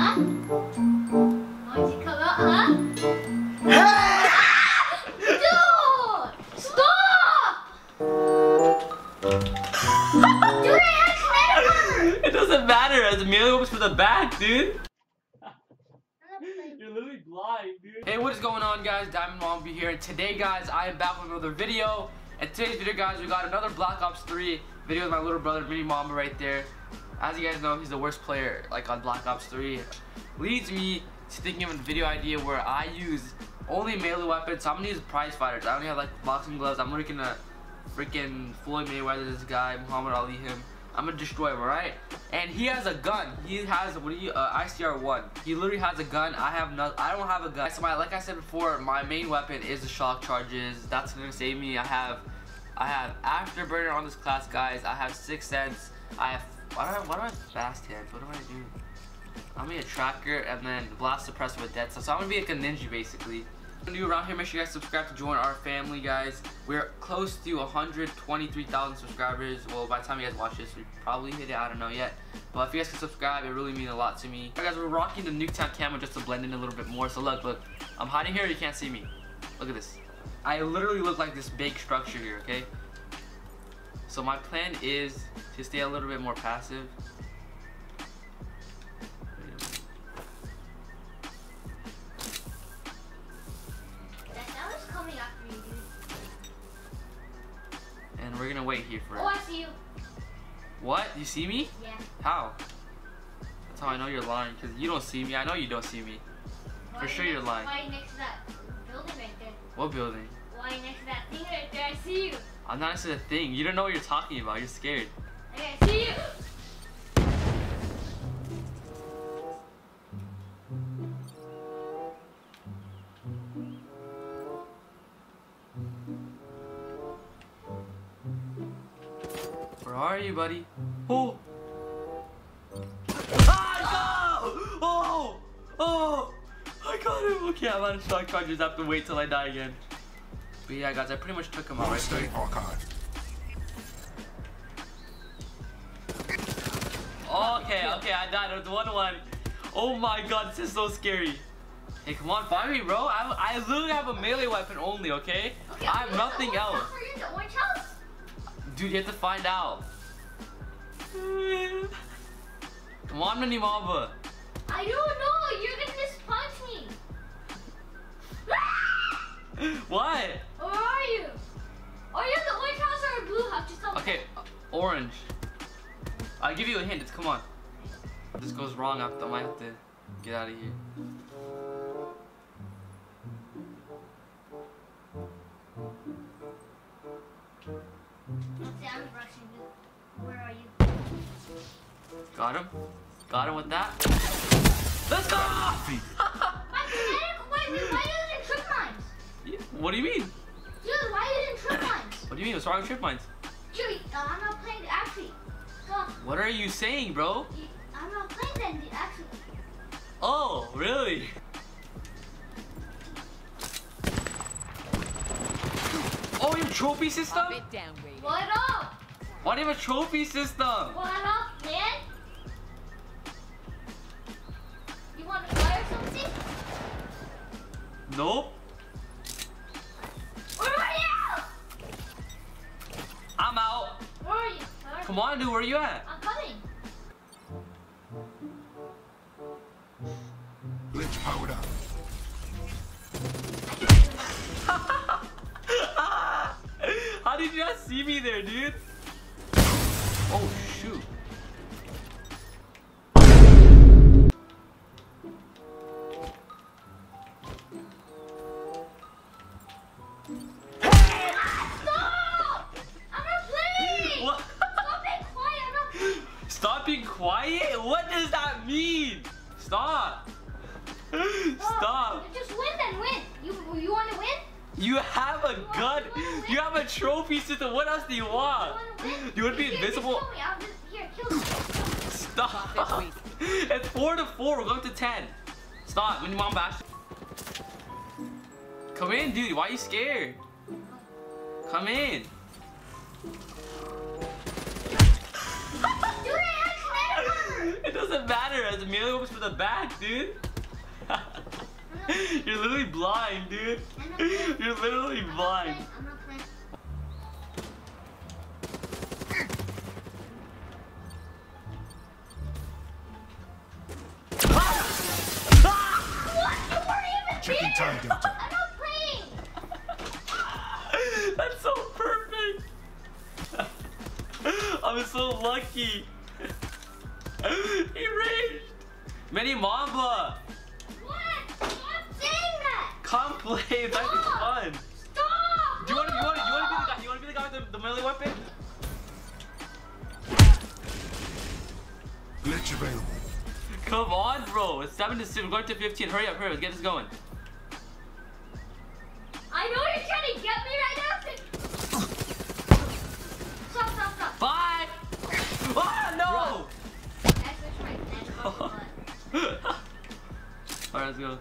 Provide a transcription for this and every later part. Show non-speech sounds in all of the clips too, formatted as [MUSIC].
Huh? Want to come out, huh? Dude! Stop! Dude, I had kinetic armor! It doesn't matter. As Amelia opens for the back, dude. I'm not playing. You're literally blind, dude. Hey, what is going on, guys? Diamond Mamba here, and today, guys, I am back with another video. And today's video, guys, we got another Black Ops 3 video with my little brother, Mini Mamba, right there. As you guys know, he's the worst player, like on Black Ops 3. Leads me to thinking of a video idea where I use only melee weapons. So I'm gonna use Prizefighters. I only have like boxing gloves. I'm looking to freaking Floyd Mayweather, this guy, Muhammad Ali, him. I'm gonna destroy him, alright? And he has a gun. He has what do you uh, ICR one. He literally has a gun. I have no. I don't have a gun. So my like I said before, my main weapon is the shock charges. That's gonna save me. I have, I have afterburner on this class, guys. I have sixth sense. I have. Why do I? Why do I fast hands? What do I do? I'm gonna be a tracker and then blast suppressor with dead stuff. So I'm gonna be like a ninja basically. New around here, make sure you guys subscribe to join our family, guys. We're close to 123,000 subscribers. Well, by the time you guys watch this, we probably hit it. I don't know yet. But if you guys can subscribe, it really means a lot to me. Guys, we're rocking the Nuketown camo just to blend in a little bit more. So look, look, I'm hiding here. You can't see me. Look at this. I literally look like this big structure here. Okay. So my plan is to stay a little bit more passive. That, that was coming after you, dude. And we're gonna wait here for Oh, it. I see you. What? You see me? Yeah. How? That's how I know you're lying, because you don't see me. I know you don't see me. For sure you're lying. Right next to that building right there. What building? Right next to that thing right there. I see you. I'm not into the thing. You don't know what you're talking about. You're scared. Okay, I see you. Where are you, buddy? Oh! Ah, no! Oh! Oh! I got him! Okay, I'm out of shock charges. I have to wait till I die again. But yeah, guys, I pretty much took him out right Stay there. archived. Okay, okay, I died. It was 1-1. Oh my god, this is so scary. Hey, come on, find me, bro. I, I literally have a melee weapon only, okay? Okay, I have where's the nothing else. house? The house? Dude, you have to find out. [LAUGHS] Come on, Mini Mamba. I don't know. You're gonna just punch me. [LAUGHS] What? Orange. I'll give you a hint. It's come on. If this goes wrong, I, I might have to get out of here. I'm rushing you. Where are you? Got him. Got him with that. Let's go! My kinetic weapon. Why isn't trip mines? Yeah, what do you mean? Dude, why isn't trip mines? What do you mean? What's wrong with trip mines? Dude, I'm not playing the actually. Stop. What are you saying, bro? I'm not playing the actually. Oh, really? Oh, you have a trophy system? A bit downgraded. What up? Why do you have a trophy system? What up, man? You want to fly or something? Nope. Come on, dude. Where are you at? I'm coming. Glitch powered up. [LAUGHS] How did you not see me there, dude? Oh, quiet? What does that mean? Stop. Stop. Just win then, win. You you want to win? You have a gun. You have a trophy system. What else do you You want? want to win? You want to be Here, just invisible? Kill me. I'll just here kill me. Stop. [LAUGHS] It's four to four. We're going to ten. Stop. When your mom bash. Come in, dude. Why are you scared? Come in. Doesn't matter. As Amelia opens for the back, dude. [LAUGHS] You're literally blind, dude. [LAUGHS] I'm not playing. You're literally blind. playing. I'm not playing. [LAUGHS] What? You weren't even Checking there. time, Delta. I'm not playing. That's so perfect. I'm so lucky. Come play. [LAUGHS] It's actually fun. Stop. Do you want to? You want to? You want to be the guy? You want to be the guy with the, the melee weapon? Glitch available. Come on, bro. It's seven to six. We're going to fifteen. Hurry up, hurry up. Let's get this going. I know you're trying to get me right now. Stop, stop, stop. Bye. Ah, no. I switched my neck off, [LAUGHS] but- Alright, let's go.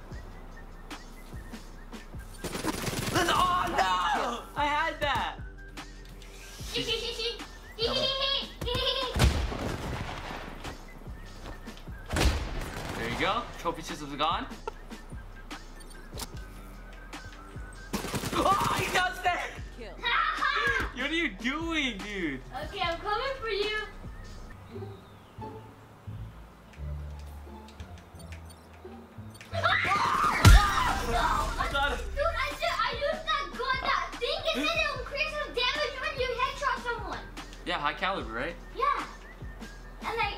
Gone. Oh, downstairs! Ha, ha. What are you doing, dude? Okay, I'm coming for you. I got it. Dude, I, did, I used that gun. That thing is that it'll increase the damage when you headshot someone. Yeah, high caliber, right? Yeah. And I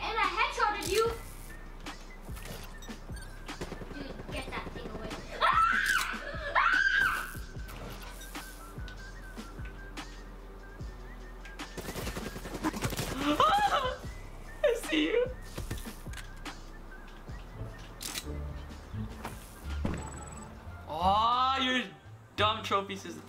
dumb trophy system.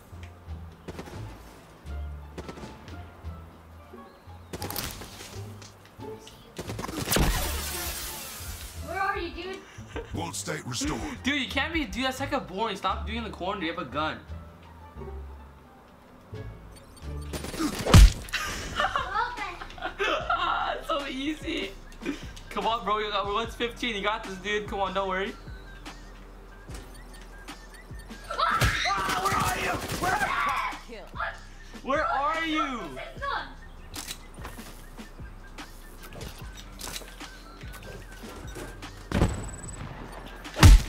Where are you, dude? [LAUGHS] World state restored. Dude, you can't be, dude, that's like a boring. Stop doing the corner. You have a gun. Ah, it's [LAUGHS] so easy. Come on, bro. You got, we're 15. You got this, dude. Come on, don't worry. Where are you?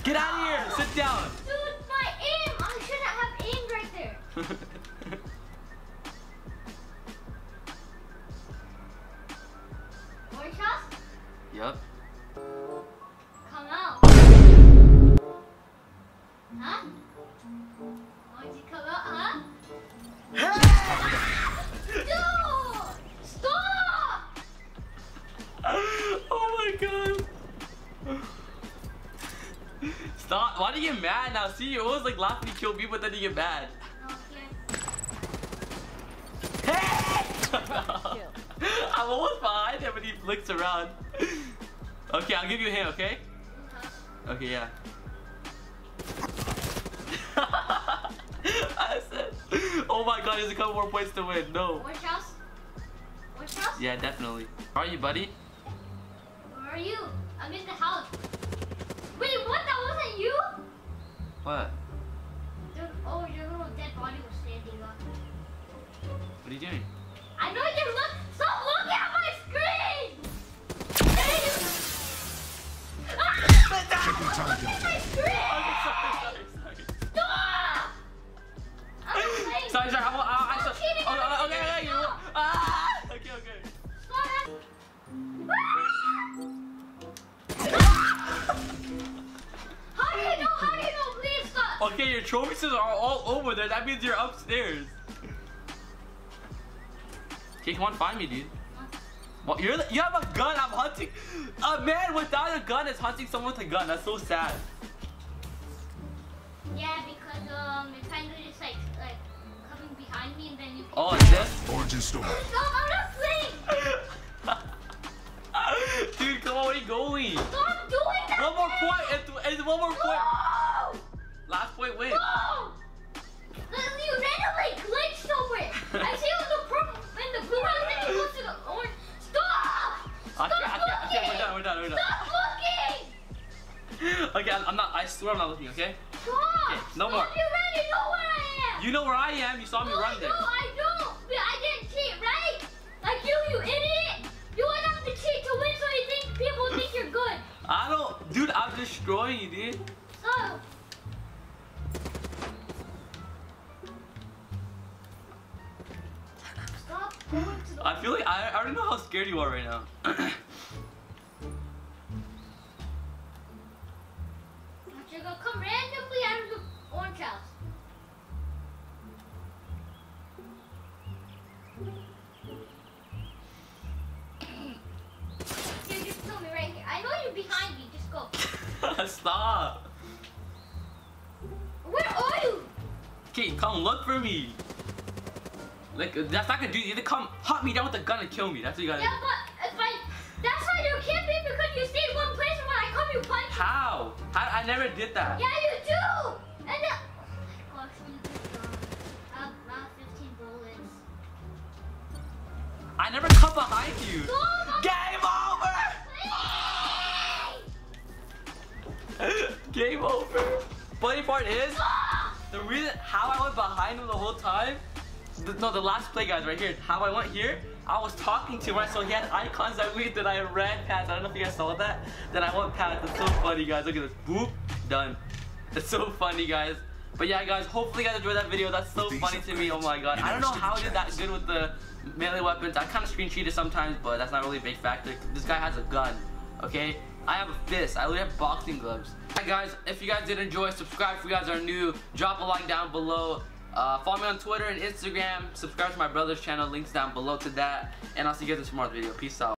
Get out of here. Sit down. Dude, my aim! I shouldn't have aimed right there. [LAUGHS] Stop. Why do you get mad now? See, you always like laughing you kill me, but then you get mad. Okay. [LAUGHS] I'm almost behind him and he flicks around. Okay, I'll give you a hint, okay? Uh-huh. Okay, yeah. [LAUGHS] I said, oh my god, there's a couple more points to win. No. More shots? More shots? Yeah, definitely. How are you, buddy? Where are you? I'm in the house. Wait, what? That wasn't you? What? Dude, oh, your little dead body was standing up. What are you doing? I know you look. Okay, your trophies are all over there. That means you're upstairs. Okay, come on, find me, dude. Well, you're the, you have a gun. I'm hunting. A man without a gun is hunting someone with a gun. That's so sad. Yeah, because um, it kind of just like like coming behind me and then you. Oh, it's this? Origin story. [LAUGHS] Stop! I'm not playing. [LAUGHS] dude, come on, where are you going? Stop doing that. One more point. And, and one more point. No! Point wins. No! You randomly glitched somewhere. [LAUGHS] I see you in the purple, in the blue and you go to the orange. Stop! Stop I I can't. We're looking! done, we're done, we're done. Stop looking! [LAUGHS] swear I'm not looking, okay? Stop! Okay, no more. You already know where I am! You know where I am. You saw me no, run I there. don't, I don't! But I didn't cheat, right? Like you, you idiot! You went up to cheat to win so you think people think you're good. I don't, dude. I'm destroying you, dude. Oh. I feel like I, I already know how scared you are right now. You're gonna come randomly out of the orange house. Dude, just kill me right here. I know you're behind me. Just go. [LAUGHS] Stop. Where are you? Okay, come look for me. Like that's not gonna do. You to come hunt me down with a gun and kill me. That's what you gotta. Yeah, do. but if I, that's why you can't be because you stay in one place and when I come, you punch. me. How? I, never did that. Yeah, you do. And then, oh my gosh, when you get done, I have around 15 bullets. I never come behind you. On, Game over. [LAUGHS] Game over. Funny part is the reason how I went behind him the whole time. Th- no, the last play guys right here. How I went here. I was talking to him, right? So he had icons that we that I ran past. I don't know if you guys saw that. Then I went past. It's so funny, guys. Look at this. Boop. Done. It's so funny, guys. But yeah, guys. Hopefully, you guys enjoyed that video. That's so funny to me. Oh my god. I don't know how I did that good with the melee weapons. I kind of screen cheated sometimes, but that's not really a big factor. This guy has a gun. Okay. I have a fist. I literally have boxing gloves. Alright guys, if you guys did enjoy, subscribe if you guys are new. Drop a like down below. Uh, follow me on Twitter and Instagram. Subscribe to my brother's channel. Links down below to that. And I'll see you guys in tomorrow's video. Peace out.